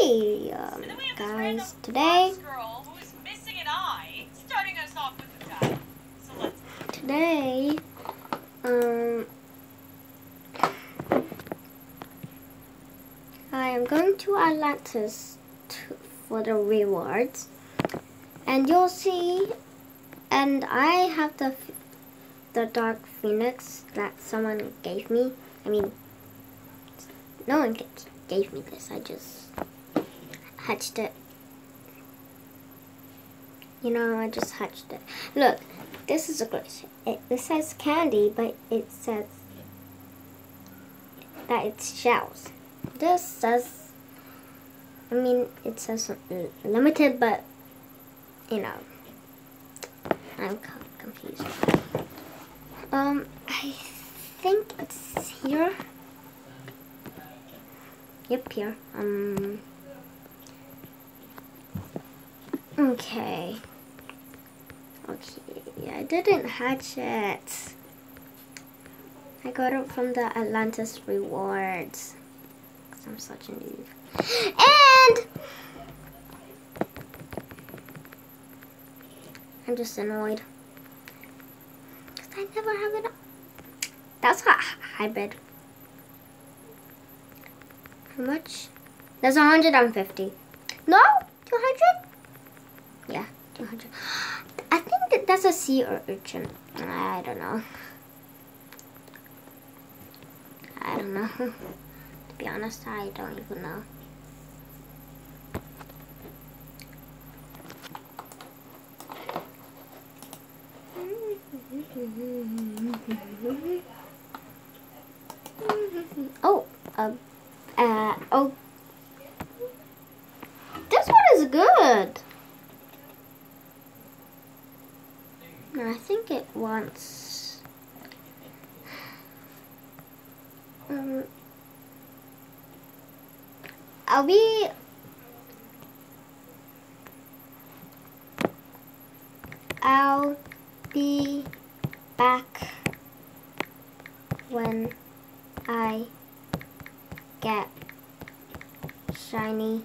Hey, um, And then we have this random guys, today, boss girl who is missing an eye, starting us off with the guy. So today, um, I am going to Atlantis to, for the rewards, and you'll see, and I have the the Dark Phoenix that someone gave me. I mean, no one g- gave me this. I just hatched it. You know, I just hatched it. Look, this is a glitch. It, it says candy, but it says that it's shells. This says, I mean, it says limited, but you know, I'm confused. Um, I think it's here. Yep, here. Um. Okay. Okay, I didn't hatch it. I got it from the Atlantis rewards. Cause I'm such a noob. And I'm just annoyed. Cause I never have it. That's not hybrid. How much? There's 150. No? 200? Yeah, 200. I think that that's a sea urchin. I don't know. I don't know. to be honest, I don't even know. Oh, uh, uh, oh. This one is good. I think it wants. Um, I'll be. I'll be back when I get shiny.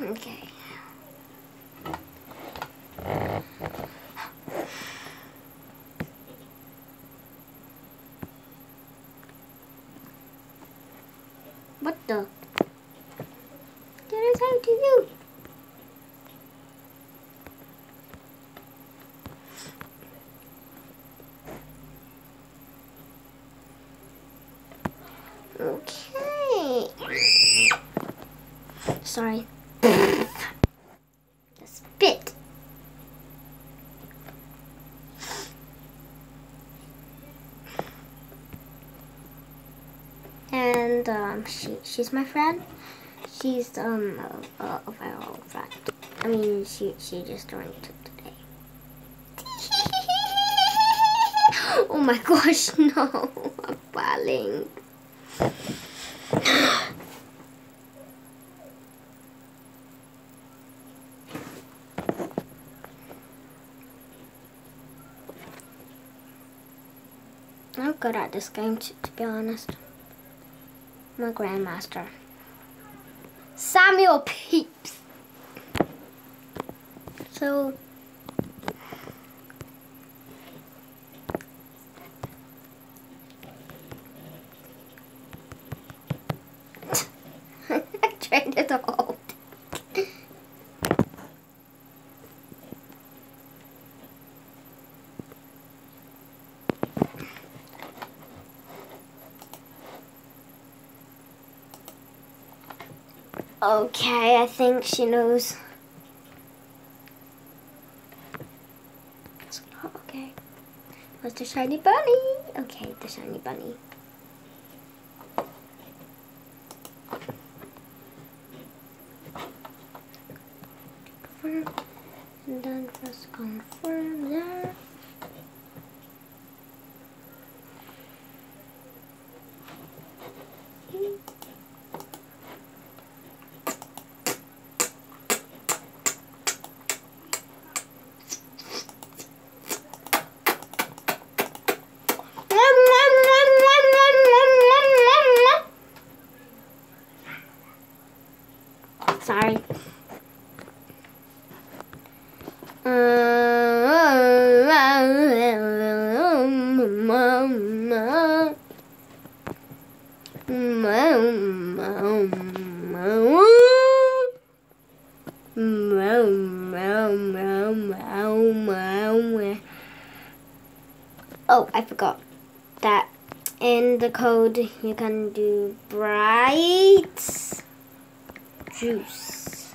Okay. What the? That is how to you? Okay. Sorry. The spit. And um, she she's my friend. She's um a, a, a friend. I mean, she she just joined today. oh my gosh, no! I'm falling. I'm good at this game, to, to be honest. A grandmaster. Samuel Peeps. So. Okay, I think she knows. Oh, okay. Where's the shiny bunny? Okay, the shiny bunny. confirm. And then press confirm there. Oh, I forgot that in the code you can do bright juice.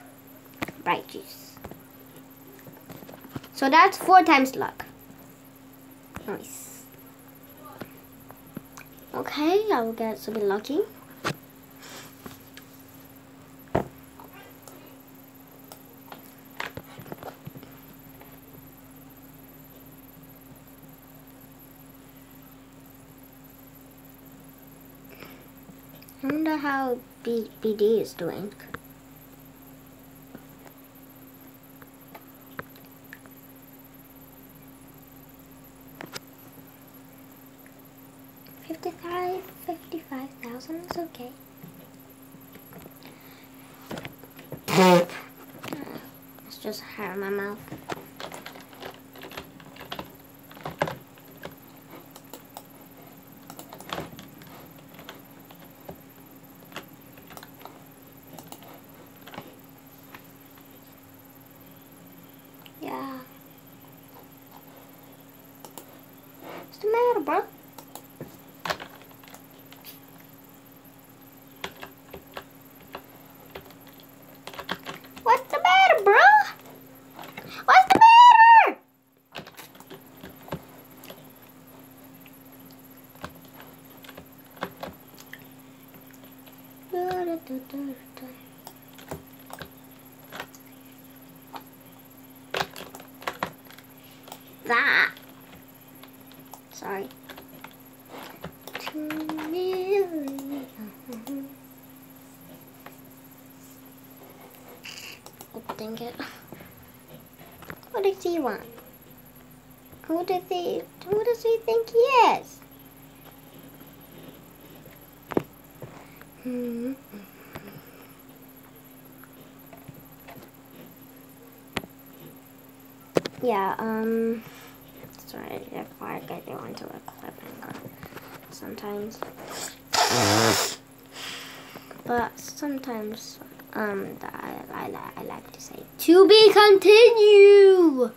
Bright juice. So that's four times luck. Nice. Okay, I will get bit lucky. I wonder how B BD is doing. Fifty-five, fifty-five thousand is okay. It's just hair in my mouth. Yeah. What's What's the matter, bro? What's the matter? That. Sorry. Two million. Oh, dang it. What does he want? Who does he, who does he think he is? Hmm. Yeah, um, sorry if I get you onto a cliffhanger sometimes. But sometimes, um, I, I, I like to say, to be continue!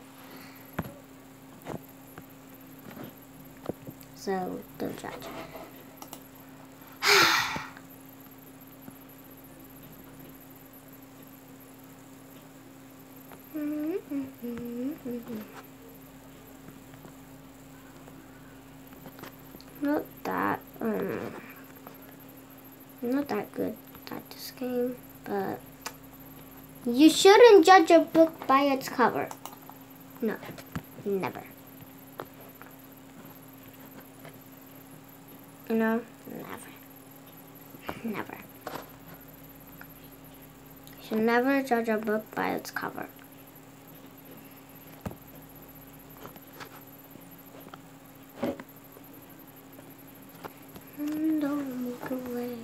So, don't judge. Not that, um, not that good at this game, but you shouldn't judge a book by its cover. No, never. You know, never. Never. You should never judge a book by its cover. Hmm, don't look away.